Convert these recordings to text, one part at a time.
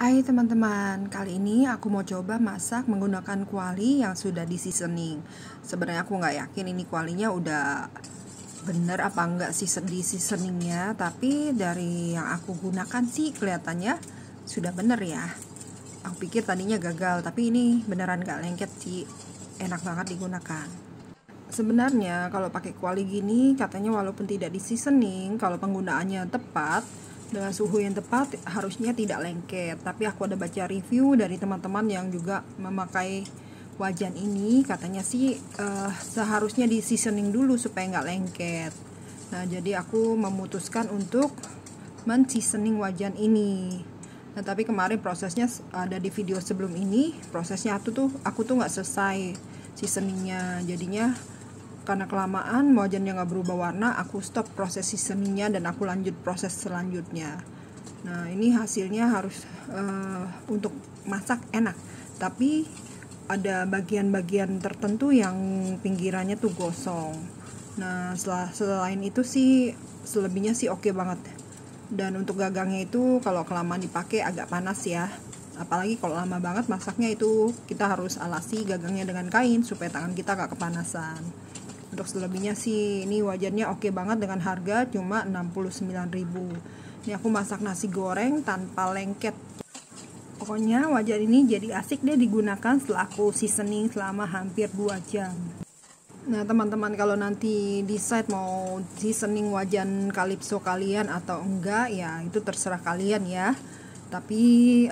Hai teman-teman, kali ini aku mau coba masak menggunakan kuali yang sudah di seasoning Sebenarnya aku nggak yakin ini kualinya udah bener apa enggak sih di seasoningnya Tapi dari yang aku gunakan sih kelihatannya sudah bener ya. Aku pikir tadinya gagal, tapi ini beneran gak lengket sih. Enak banget digunakan. Sebenarnya kalau pakai kuali gini katanya walaupun tidak di seasoning Kalau penggunaannya tepat dengan suhu yang tepat harusnya tidak lengket. Tapi aku ada baca review dari teman-teman yang juga memakai wajan ini. Katanya sih uh, seharusnya di seasoning dulu supaya nggak lengket. Nah jadi aku memutuskan untuk men seasoning wajan ini. Nah tapi kemarin prosesnya ada di video sebelum ini prosesnya aku tuh aku tuh nggak selesai seasoningnya. Jadinya karena kelamaan wajannya nggak berubah warna aku stop proses seasoningnya dan aku lanjut proses selanjutnya. Nah ini hasilnya harus uh, untuk masak enak. Tapi ada bagian-bagian tertentu yang pinggirannya tuh gosong. Nah setelah selain itu sih selebihnya sih oke okay banget. Dan untuk gagangnya itu kalau kelamaan dipakai agak panas ya. Apalagi kalau lama banget masaknya itu kita harus alasi gagangnya dengan kain supaya tangan kita gak kepanasan untuk selebihnya sih ini wajannya oke okay banget dengan harga cuma 69.000 ini aku masak nasi goreng tanpa lengket. Pokoknya wajan ini jadi asik deh digunakan setelah aku seasoning selama hampir 2 jam. Nah teman-teman kalau nanti decide mau seasoning wajan kalipso kalian atau enggak ya itu terserah kalian ya. Tapi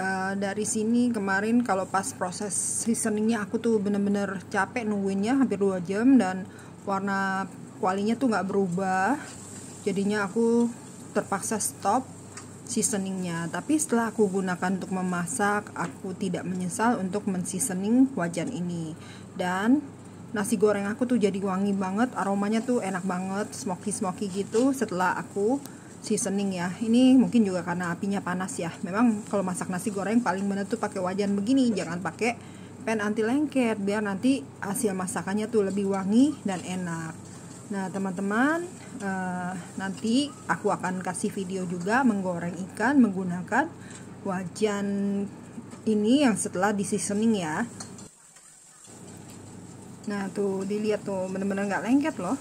uh, dari sini kemarin kalau pas proses seasoningnya aku tuh bener-bener capek nungguinnya hampir 2 jam dan warna kualinya tuh nggak berubah. Jadinya aku terpaksa stop seasoningnya. Tapi setelah aku gunakan untuk memasak aku tidak menyesal untuk menseasoning wajan ini. Dan nasi goreng aku tuh jadi wangi banget aromanya tuh enak banget smoky smoky gitu setelah aku seasoning ya. Ini mungkin juga karena apinya panas ya. Memang kalau masak nasi goreng paling bener tuh pakai wajan begini jangan pakai pen anti lengket biar nanti hasil masakannya tuh lebih wangi dan enak. Nah teman-teman uh, nanti aku akan kasih video juga menggoreng ikan menggunakan wajan ini yang setelah di seasoning ya. Nah tuh dilihat tuh bener-bener nggak lengket loh.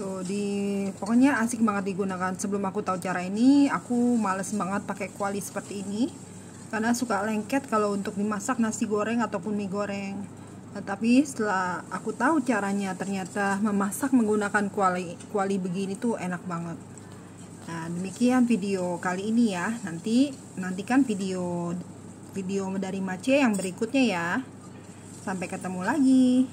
Tuh di pokoknya asik banget digunakan. Sebelum aku tahu cara ini aku males banget pakai kuali seperti ini karena suka lengket kalau untuk dimasak nasi goreng ataupun mie goreng. Nah, setelah aku tahu caranya ternyata memasak menggunakan kuali kuali begini tuh enak banget. Nah demikian video kali ini ya. Nanti nantikan video video dari Mace yang berikutnya ya. Sampai ketemu lagi